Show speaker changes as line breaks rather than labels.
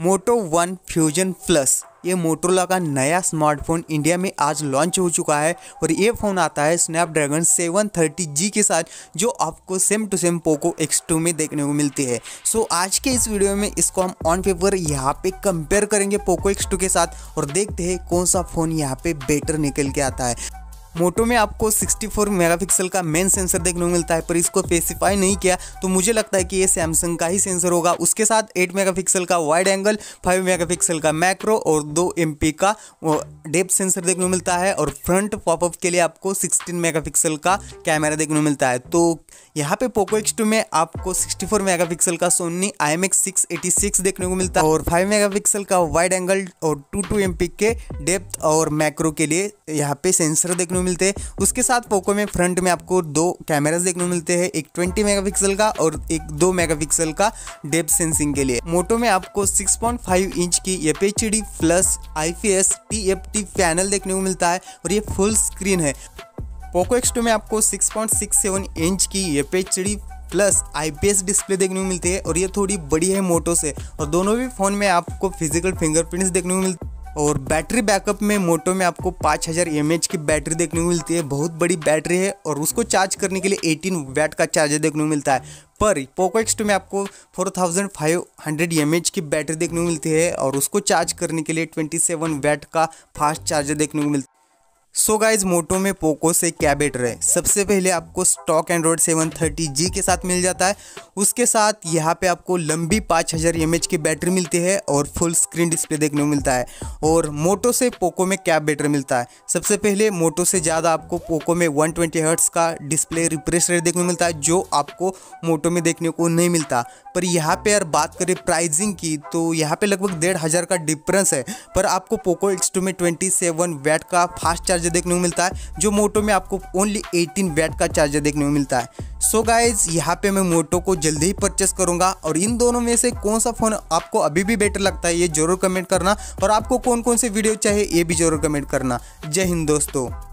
One fusion plus ये Motorola का नया स्मार्टफ़ोन इंडिया में आज लॉन्च हो चुका है और ये फ़ोन आता है स्नैपड्रैगन 730G के साथ, जो आपको same to same Poco X2 में देखने को मिलती है। सो आज के इस वीडियो में इसको हम ऑन पेपर यहाँ पे कंपेयर करेंगे पोको X2 के साथ और देखते हैं कौन सा फ़ोन यहाँ पे बेटर निकल के आता है। मोटो में आपको 64 मेगापिक्सल का मेन सेंसर देखने को मिलता है, पर इसको स्पेसिफाई नहीं किया तो मुझे लगता है कि ये सैमसंग का ही सेंसर होगा। उसके साथ 8 मेगापिक्सल का वाइड एंगल 5 मेगापिक्सल का मैक्रो और 2 एम का डेप्थ सेंसर देखने को मिलता है, और फ्रंट पॉपअप के लिए आपको 16 मेगापिक्सल का कैमरा देखने को मिलता है। तो यहाँ पे पोको X2 में आपको 64 मेगापिक्सल का सोनी आई एम देखने को मिलता है और 5 मेगापिक्सल का वाइड एंगल और टू टू एम के डेप्थ और मैक्रो के लिए यहाँ पे सेंसर देखने को मिलते हैं। उसके साथ पोको में फ्रंट में आपको दो कैमराज देखने को मिलते हैं, एक 20 मेगापिक्सल का और एक दो मेगापिक्सल का डेप्थ सेंसिंग के लिए। मोटो में आपको 6.5 इंच की F H D plus I P S T F T panel देखने को मिलता है और ये फुल स्क्रीन है। पोको X2 में आपको 6.67 इंच की F H D plus IPS display देखने को मिलती है और ये थोड़ी बड़ी है, मोटो से। और दोनों भी फ़ोन में आपको फ़िज़िकल फिंगरप्रिंट्स देखने को मिलते और बैटरी बैकअप में, मोटो में आपको 5000 हज़ार की बैटरी देखने को मिलती है। बहुत बड़ी बैटरी है और उसको चार्ज करने के लिए 18 वैट का चार्जर देखने को मिलता है। पर पोको एक्स टू में आपको 4500 एमएच की बैटरी देखने को मिलती है और उसको चार्ज करने के लिए 27 वैट का फास्ट चार्जर देखने को मिलता है। सो गाइज़ मोटो में पोको से क्या बेटर है सबसे पहले आपको स्टॉक एंड्रॉयड 730G के साथ मिल जाता है। उसके साथ यहाँ पे आपको लंबी 5000 हज़ार एमएच की बैटरी मिलती है और फुल स्क्रीन डिस्प्ले देखने को मिलता है। और मोटो से पोको में क्या बेटर मिलता है। सबसे पहले मोटो से ज़्यादा आपको पोको में 120 ट्वेंटी का डिस्प्ले रिफ्रेश रेट देखने को मिलता है, जो आपको मोटो में देखने को नहीं मिलता। पर यहाँ पर यार बात करें प्राइजिंग की तो यहाँ पर लगभग डेढ़ का डिफरेंस है। पर आपको पोको एक्स में ट्वेंटी वैट का फास्ट चार्ज चार्जर देखने को मिलता है, जो मोटो में आपको ओनली 18 वैट का चार्जर देखने को मिलता है। सो so गाइज़ यहाँ पे मैं मोटो को जल्दी ही परचेस करूँगा, और इन दोनों में से कौन सा फ़ोन आपको अभी भी बेटर लगता है, ये ज़रूर कमेंट करना, और आपको कौन कौन से वीडियो चाहिए, ये भी ज़रूर कमेंट करना। जय हिंद दोस्तों।